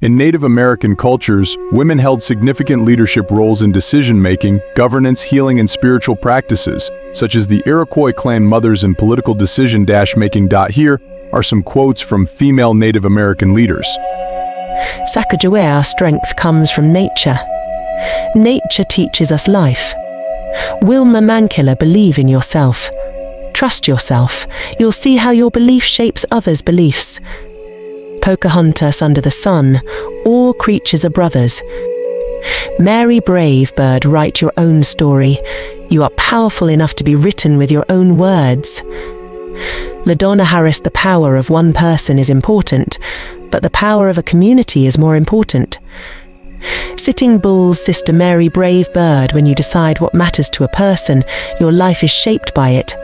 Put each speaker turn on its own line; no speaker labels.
In Native American cultures, women held significant leadership roles in decision-making, governance, healing, and spiritual practices, such as the Iroquois clan mothers in political decision-making. Here are some quotes from female Native American leaders.
Sacagawea, strength comes from nature. Nature teaches us life. Wilma Mankiller, believe in yourself. Trust yourself. You'll see how your belief shapes others' beliefs. Pocahontas under the sun, all creatures are brothers. Mary Brave Bird, write your own story. You are powerful enough to be written with your own words. LaDonna Harris, the power of one person is important, but the power of a community is more important. Sitting Bull's sister Mary Brave Bird, when you decide what matters to a person, your life is shaped by it.